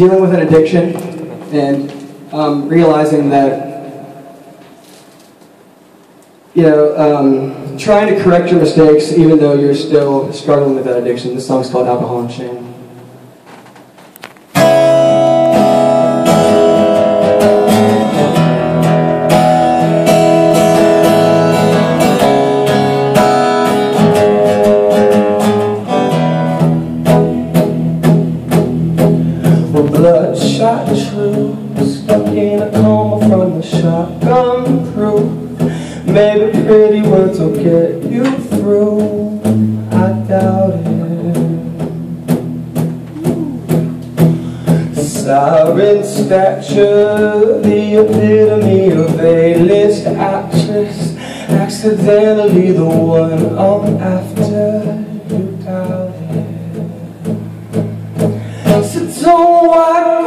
dealing with an addiction and um, realizing that you know, um, trying to correct your mistakes even though you're still struggling with that addiction. This song's called Alcohol and Shame. Accidentally the one I'm after. You it. So don't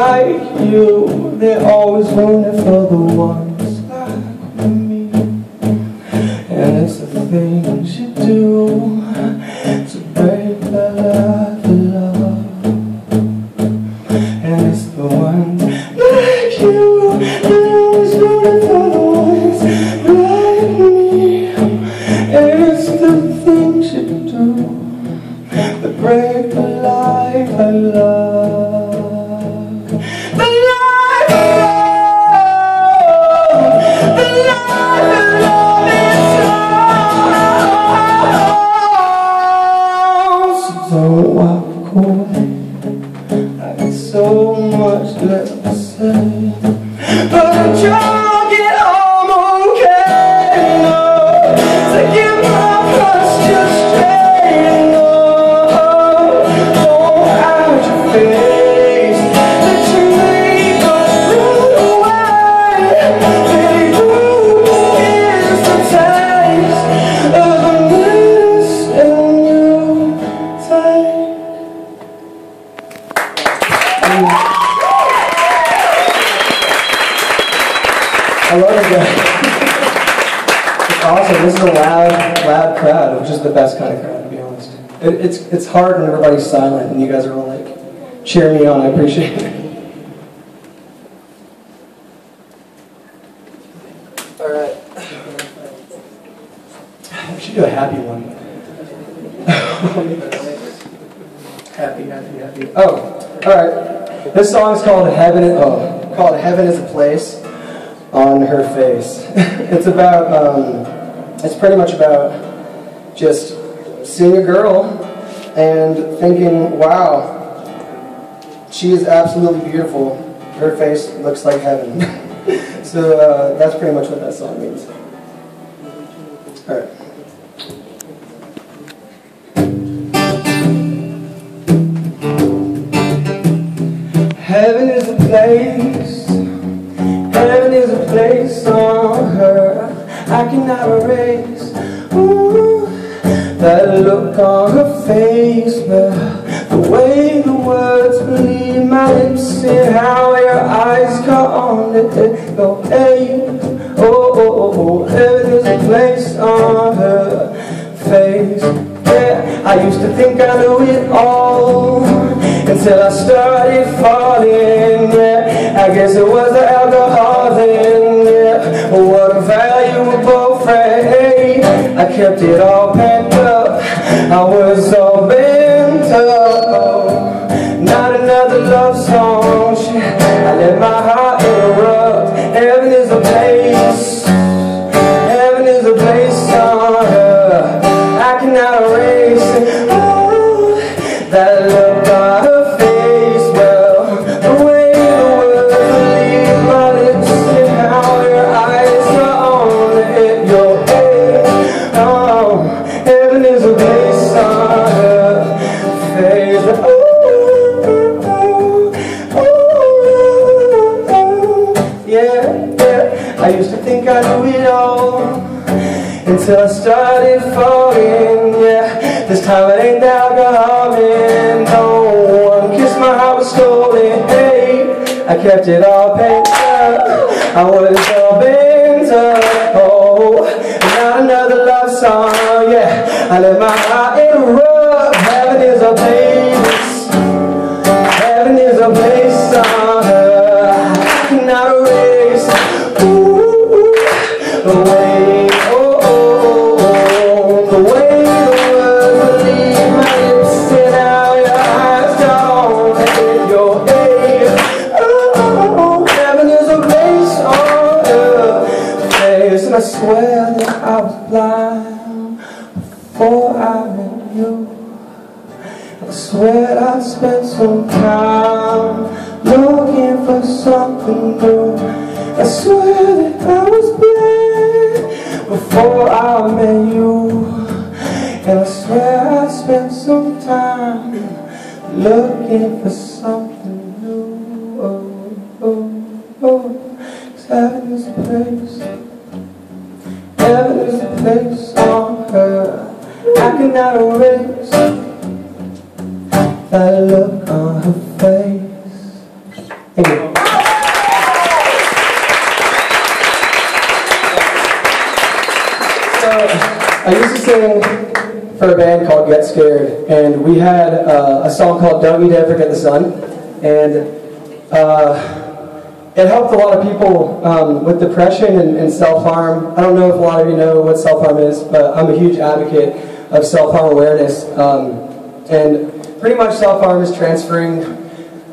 like you. They're always wanting for the ones like me, and it's the things you do to break the love of love. And it's the ones like you that always rooting for the ones like me. And it's the things you do that break the life I love. Loud crowd, which is the best kind of crowd, to be honest. It, it's it's hard when everybody's silent and you guys are all like cheering me on. I appreciate it. All right. We should do a happy one. happy, happy, happy. Oh, all right. This song is called Heaven. Oh, called Heaven is a Place on her face. it's about, um, it's pretty much about just seeing a girl and thinking, wow, she is absolutely beautiful. Her face looks like heaven. so uh, that's pretty much what that song means. All right. Heaven is a place Heaven is a place on her I cannot erase. Ooh, that look on her face, the way the words leave my lips and how your eyes caught on it. Go, hey, oh, oh, oh, oh, a place on her face. Yeah, I used to think I knew it all until I started falling. Yeah, I guess it was the alcohol then. Yeah, what a valuable friend. I kept it all man. No one kissed my heart was stolen. Hey, I kept it all up. I was all bent. Oh, not another love song. Yeah, I let my heart before I met you. And I swear I spent some time looking for So, I used to sing for a band called Get Scared, and we had uh, a song called Don't You Dare Forget the Sun, and uh, it helped a lot of people um, with depression and, and self-harm. I don't know if a lot of you know what self-harm is, but I'm a huge advocate of self-harm awareness. Um, and pretty much self-harm is transferring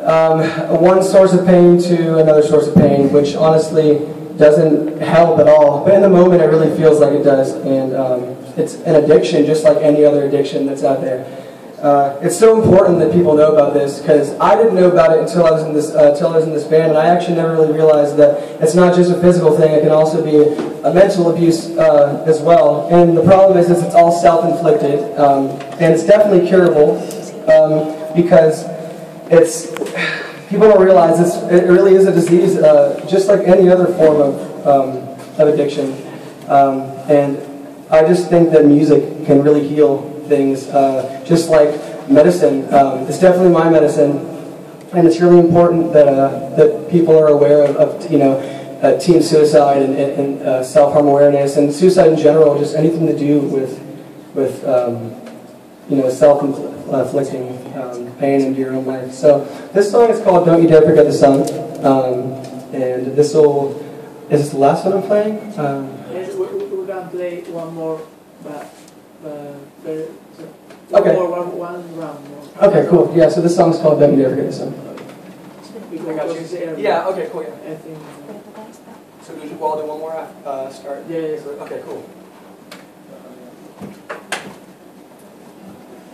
um, one source of pain to another source of pain, which honestly doesn't help at all. But in the moment, it really feels like it does, and um, it's an addiction, just like any other addiction that's out there. Uh, it's so important that people know about this because I didn't know about it until I was in this uh, until I was in this band, and I actually never really realized that it's not just a physical thing; it can also be a mental abuse uh, as well. And the problem is, is it's all self-inflicted, um, and it's definitely curable um, because it's people don't realize this. It really is a disease, uh, just like any other form of um, of addiction. Um, and I just think that music can really heal things, uh, just like medicine. Um, it's definitely my medicine, and it's really important that uh, that people are aware of, of you know. Uh, teen suicide and, and, and uh, self-harm awareness and suicide in general, just anything to do with with um, you know self-inflicting um, pain into your own life. So this song is called "Don't You Dare Forget the Sun," um, and this will is this the last one I'm playing? Um, Yes, we, we- we're gonna play one more, but, but, very, so, Okay. one more, one, one round more. okay, cool. Yeah, so this song is called "Don't You Dare Forget the Sun." Because I got you. it's the- Yeah. Okay. Cool. Yeah. I think, So do we'll do one more uh, start. yeah, yeah. Okay. Cool.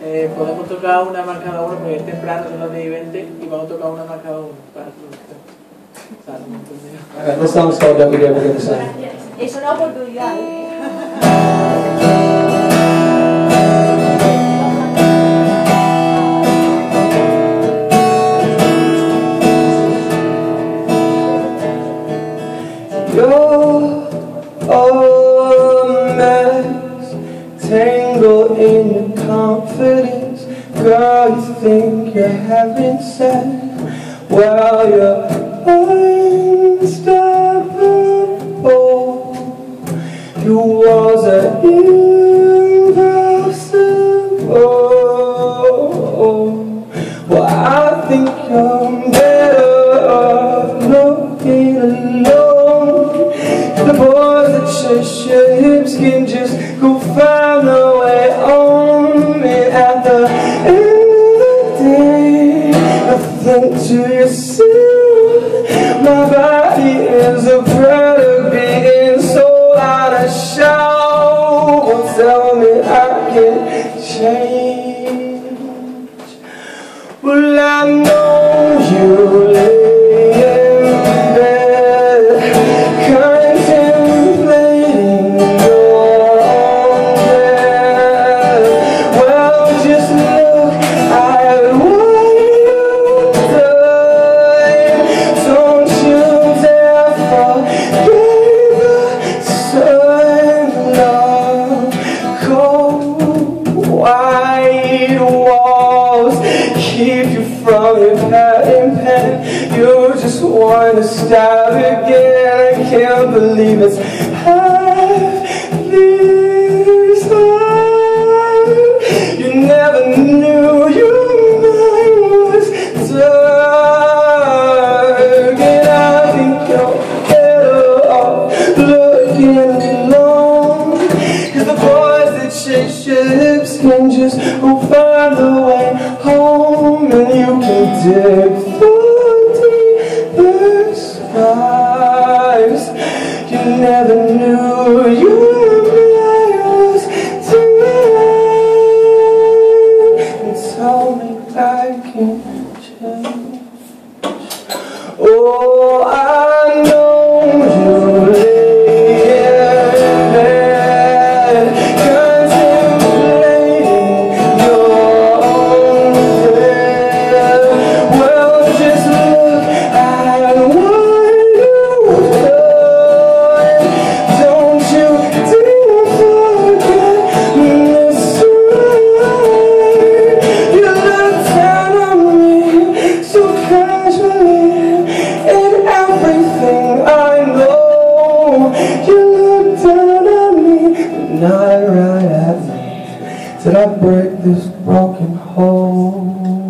Eh, podemos tocar una más cada uno porque es temprano, son las 10 y 20, y vamos a tocar una más cada uno para sea, no entendía. All right, this song's called "Don't You Dare Forget the Sun." Es una oportunidad. ¿eh? you think you're having sex Well, you're unstoppable. You was an impossible. Well, I think I'm better off looking alone. The boys that chase you want to start again. I can't believe it's half this hard. You never knew your mind was dark, and I think you're better off looking alone. Cause the boys that chase ships can just find a way home, and you can dig. not right at me. Did I break this broken home?